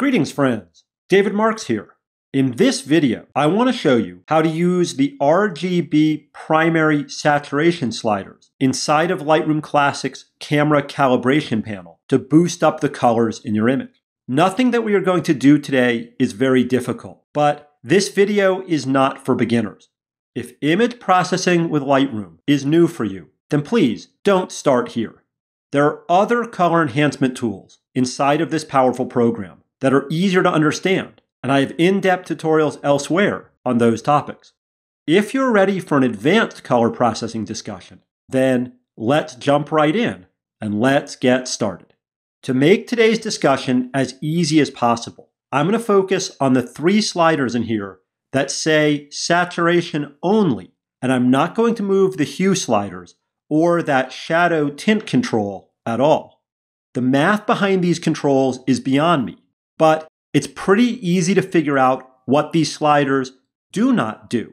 Greetings friends, David Marx here. In this video, I want to show you how to use the RGB primary saturation sliders inside of Lightroom Classic's camera calibration panel to boost up the colors in your image. Nothing that we are going to do today is very difficult, but this video is not for beginners. If image processing with Lightroom is new for you, then please don't start here. There are other color enhancement tools inside of this powerful program that are easier to understand, and I have in depth tutorials elsewhere on those topics. If you're ready for an advanced color processing discussion, then let's jump right in and let's get started. To make today's discussion as easy as possible, I'm going to focus on the three sliders in here that say saturation only, and I'm not going to move the hue sliders or that shadow tint control at all. The math behind these controls is beyond me, but it's pretty easy to figure out what these sliders do not do.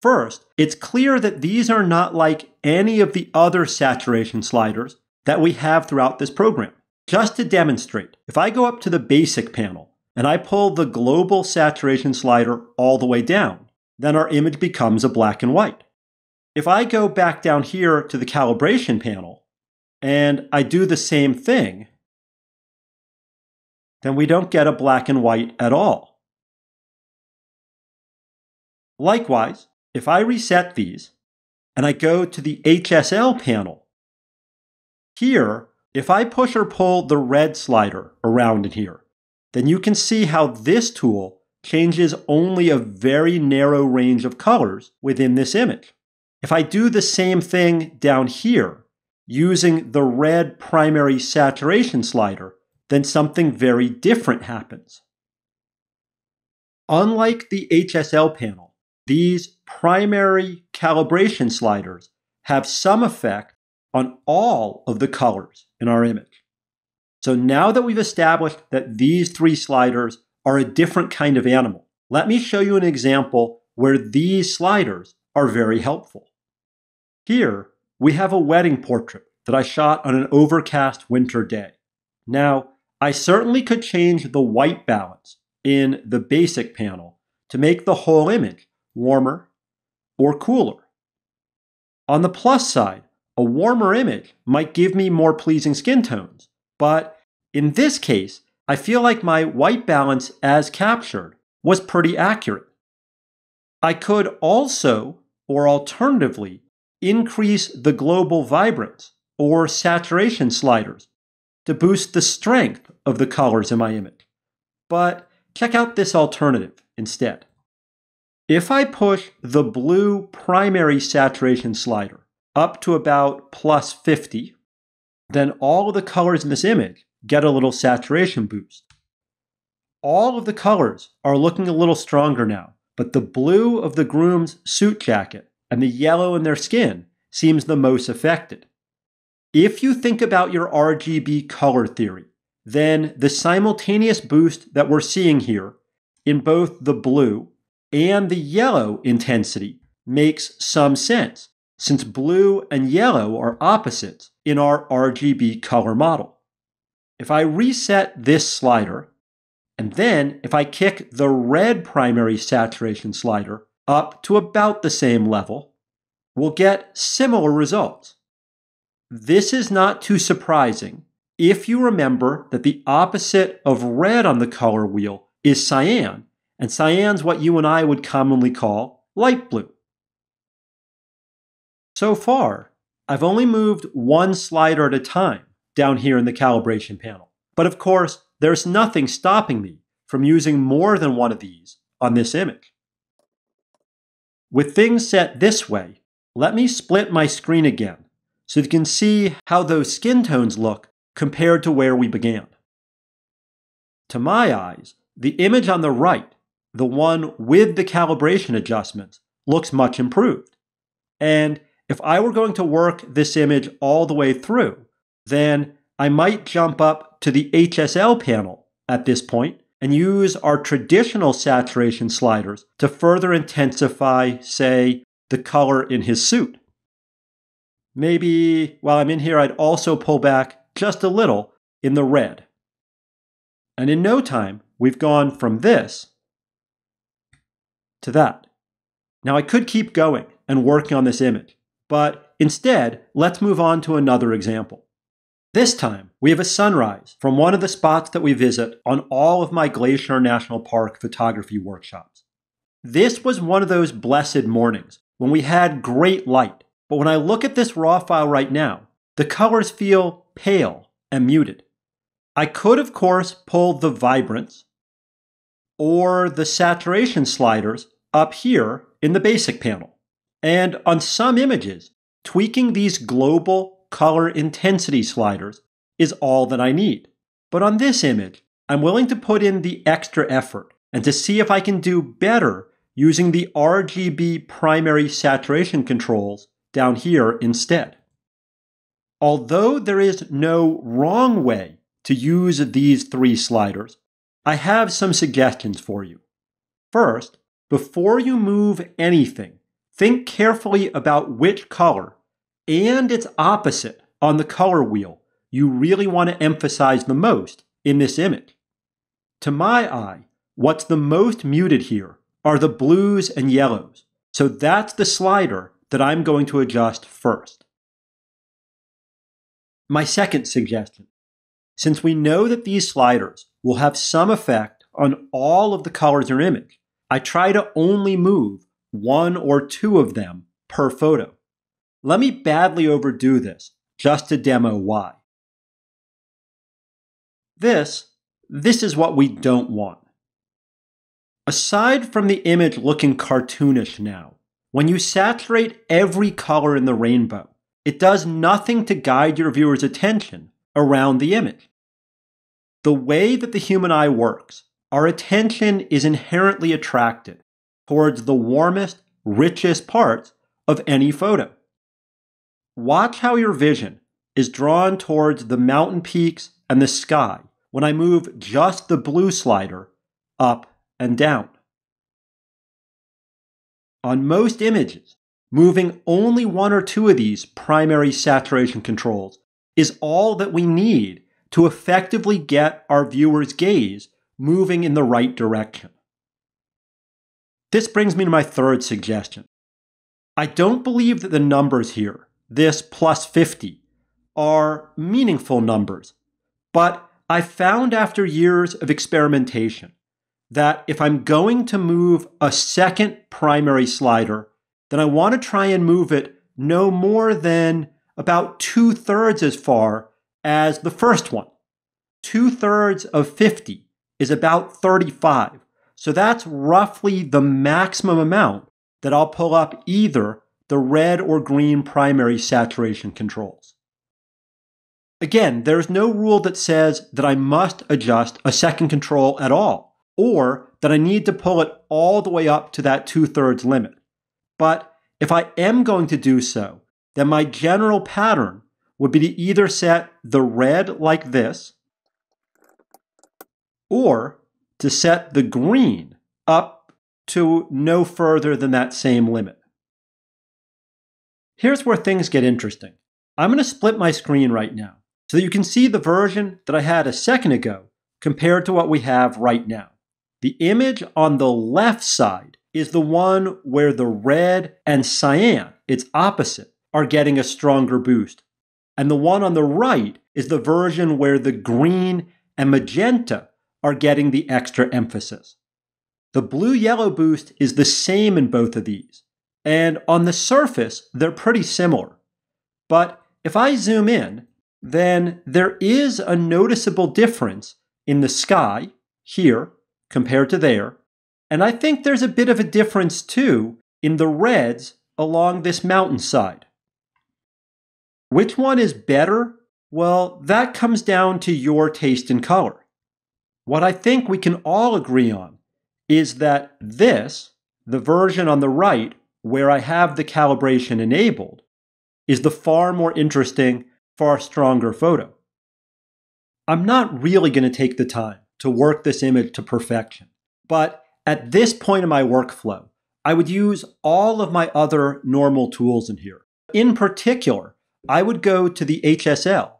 First, it's clear that these are not like any of the other saturation sliders that we have throughout this program. Just to demonstrate, if I go up to the basic panel and I pull the global saturation slider all the way down, then our image becomes a black and white. If I go back down here to the calibration panel and I do the same thing, then we don't get a black and white at all. Likewise, if I reset these and I go to the HSL panel, here, if I push or pull the red slider around in here, then you can see how this tool changes only a very narrow range of colors within this image. If I do the same thing down here, using the red primary saturation slider, then something very different happens. Unlike the HSL panel, these primary calibration sliders have some effect on all of the colors in our image. So now that we've established that these three sliders are a different kind of animal, let me show you an example where these sliders are very helpful. Here, we have a wedding portrait that I shot on an overcast winter day. Now, I certainly could change the white balance in the basic panel to make the whole image warmer or cooler. On the plus side, a warmer image might give me more pleasing skin tones, but in this case, I feel like my white balance as captured was pretty accurate. I could also, or alternatively, increase the global vibrance or saturation sliders to boost the strength of the colors in my image. But check out this alternative instead. If I push the blue primary saturation slider up to about plus 50, then all of the colors in this image get a little saturation boost. All of the colors are looking a little stronger now, but the blue of the groom's suit jacket and the yellow in their skin seems the most affected. If you think about your RGB color theory, then the simultaneous boost that we're seeing here in both the blue and the yellow intensity makes some sense, since blue and yellow are opposites in our RGB color model. If I reset this slider, and then if I kick the red primary saturation slider up to about the same level, we'll get similar results. This is not too surprising if you remember that the opposite of red on the color wheel is cyan, and cyan's what you and I would commonly call light blue. So far, I've only moved one slider at a time down here in the calibration panel. But of course, there's nothing stopping me from using more than one of these on this image. With things set this way, let me split my screen again so you can see how those skin tones look compared to where we began. To my eyes, the image on the right, the one with the calibration adjustments, looks much improved. And if I were going to work this image all the way through, then I might jump up to the HSL panel at this point and use our traditional saturation sliders to further intensify, say, the color in his suit. Maybe while I'm in here, I'd also pull back just a little in the red. And in no time, we've gone from this to that. Now I could keep going and working on this image, but instead, let's move on to another example. This time, we have a sunrise from one of the spots that we visit on all of my Glacier National Park photography workshops. This was one of those blessed mornings when we had great light, but when I look at this raw file right now, the colors feel pale and muted. I could, of course, pull the vibrance or the saturation sliders up here in the basic panel. And on some images, tweaking these global color intensity sliders is all that I need. But on this image, I'm willing to put in the extra effort and to see if I can do better using the RGB primary saturation controls down here instead. Although there is no wrong way to use these three sliders, I have some suggestions for you. First, before you move anything, think carefully about which color and its opposite on the color wheel you really want to emphasize the most in this image. To my eye, what's the most muted here are the blues and yellows, so that's the slider that I'm going to adjust first. My second suggestion since we know that these sliders will have some effect on all of the colors in your image, I try to only move one or two of them per photo. Let me badly overdo this just to demo why. This, this is what we don't want. Aside from the image looking cartoonish now, when you saturate every color in the rainbow, it does nothing to guide your viewer's attention around the image. The way that the human eye works, our attention is inherently attracted towards the warmest, richest parts of any photo. Watch how your vision is drawn towards the mountain peaks and the sky when I move just the blue slider up and down. On most images, Moving only one or two of these primary saturation controls is all that we need to effectively get our viewer's gaze moving in the right direction. This brings me to my third suggestion. I don't believe that the numbers here, this plus 50, are meaningful numbers, but I found after years of experimentation that if I'm going to move a second primary slider then I want to try and move it no more than about two thirds as far as the first one. Two thirds of 50 is about 35. So that's roughly the maximum amount that I'll pull up either the red or green primary saturation controls. Again, there's no rule that says that I must adjust a second control at all, or that I need to pull it all the way up to that two thirds limit. But if I am going to do so, then my general pattern would be to either set the red like this, or to set the green up to no further than that same limit. Here's where things get interesting. I'm going to split my screen right now so that you can see the version that I had a second ago compared to what we have right now. The image on the left side is the one where the red and cyan, its opposite, are getting a stronger boost. And the one on the right is the version where the green and magenta are getting the extra emphasis. The blue yellow boost is the same in both of these. And on the surface, they're pretty similar. But if I zoom in, then there is a noticeable difference in the sky here compared to there, and I think there's a bit of a difference too in the reds along this mountainside. Which one is better? Well, that comes down to your taste in color. What I think we can all agree on is that this, the version on the right where I have the calibration enabled, is the far more interesting, far stronger photo. I'm not really going to take the time to work this image to perfection, but at this point in my workflow, I would use all of my other normal tools in here. In particular, I would go to the HSL,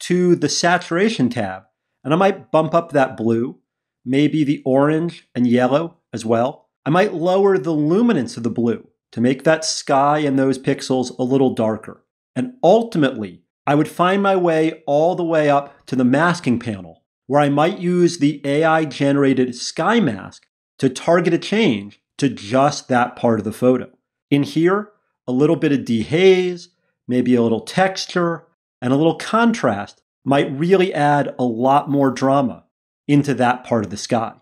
to the saturation tab, and I might bump up that blue, maybe the orange and yellow as well. I might lower the luminance of the blue to make that sky and those pixels a little darker. And ultimately, I would find my way all the way up to the masking panel, where I might use the AI generated sky mask to target a change to just that part of the photo. In here, a little bit of dehaze, maybe a little texture, and a little contrast might really add a lot more drama into that part of the sky.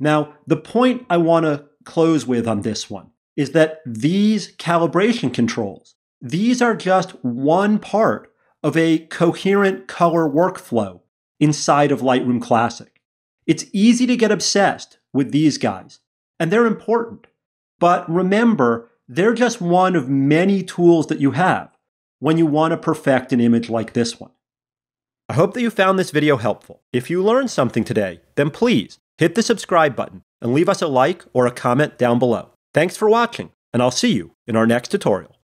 Now, the point I want to close with on this one is that these calibration controls, these are just one part of a coherent color workflow inside of Lightroom Classic. It's easy to get obsessed with these guys, and they're important. But remember, they're just one of many tools that you have when you want to perfect an image like this one. I hope that you found this video helpful. If you learned something today, then please hit the subscribe button and leave us a like or a comment down below. Thanks for watching, and I'll see you in our next tutorial.